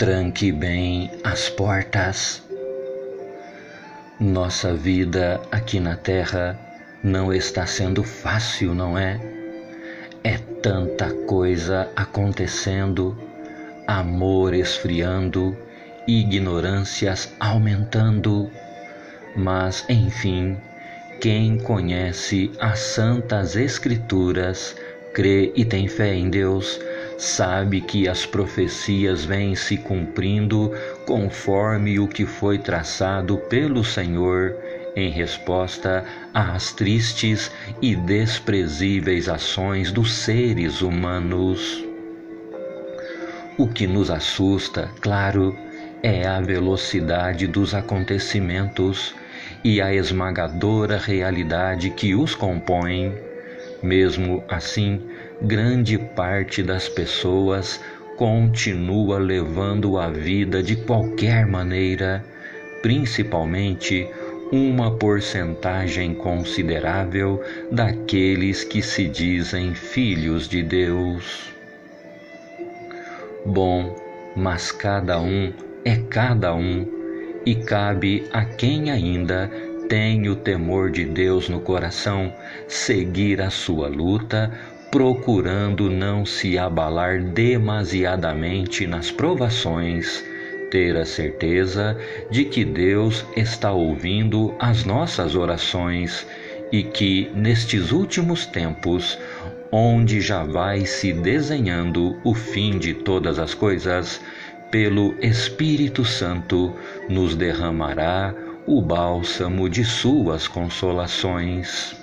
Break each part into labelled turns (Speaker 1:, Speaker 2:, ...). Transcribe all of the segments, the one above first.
Speaker 1: Tranque bem as portas. Nossa vida aqui na Terra não está sendo fácil, não é? É tanta coisa acontecendo, amor esfriando, ignorâncias aumentando, mas enfim, quem conhece as Santas Escrituras, crê e tem fé em Deus, sabe que as profecias vêm se cumprindo conforme o que foi traçado pelo Senhor em resposta às tristes e desprezíveis ações dos seres humanos. O que nos assusta, claro, é a velocidade dos acontecimentos e a esmagadora realidade que os compõem. Mesmo assim, grande parte das pessoas continua levando a vida de qualquer maneira, principalmente uma porcentagem considerável daqueles que se dizem filhos de Deus. Bom, mas cada um é cada um, e cabe a quem ainda tem o temor de Deus no coração seguir a sua luta procurando não se abalar demasiadamente nas provações, ter a certeza de que Deus está ouvindo as nossas orações e que nestes últimos tempos, onde já vai se desenhando o fim de todas as coisas, pelo Espírito Santo nos derramará o bálsamo de suas consolações.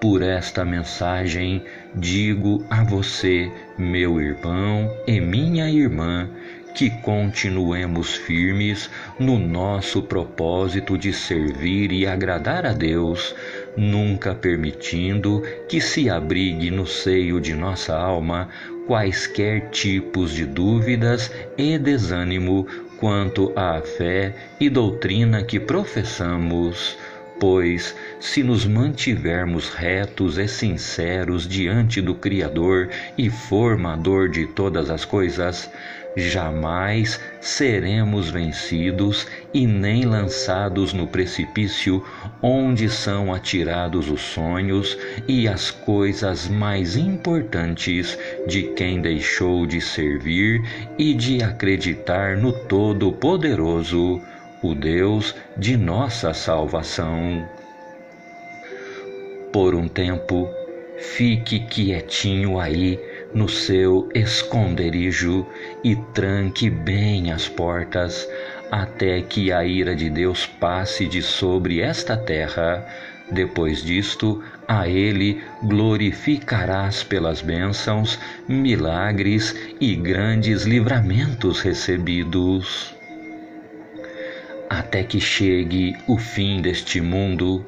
Speaker 1: Por esta mensagem digo a você, meu irmão e minha irmã, que continuemos firmes no nosso propósito de servir e agradar a Deus, nunca permitindo que se abrigue no seio de nossa alma quaisquer tipos de dúvidas e desânimo quanto à fé e doutrina que professamos Pois, se nos mantivermos retos e sinceros diante do Criador e Formador de todas as coisas, jamais seremos vencidos e nem lançados no precipício onde são atirados os sonhos e as coisas mais importantes de quem deixou de servir e de acreditar no Todo-Poderoso o Deus de nossa salvação. Por um tempo, fique quietinho aí no seu esconderijo e tranque bem as portas até que a ira de Deus passe de sobre esta terra. Depois disto, a Ele glorificarás pelas bênçãos, milagres e grandes livramentos recebidos até que chegue o fim deste mundo,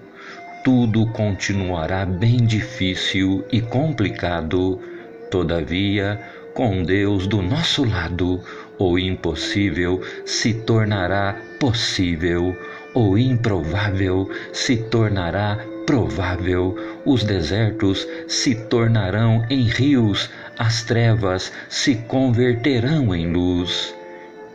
Speaker 1: tudo continuará bem difícil e complicado. Todavia, com Deus do nosso lado, o impossível se tornará possível, o improvável se tornará provável, os desertos se tornarão em rios, as trevas se converterão em luz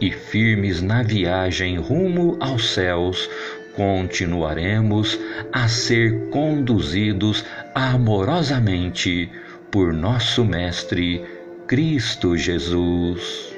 Speaker 1: e firmes na viagem rumo aos céus, continuaremos a ser conduzidos amorosamente por nosso Mestre Cristo Jesus.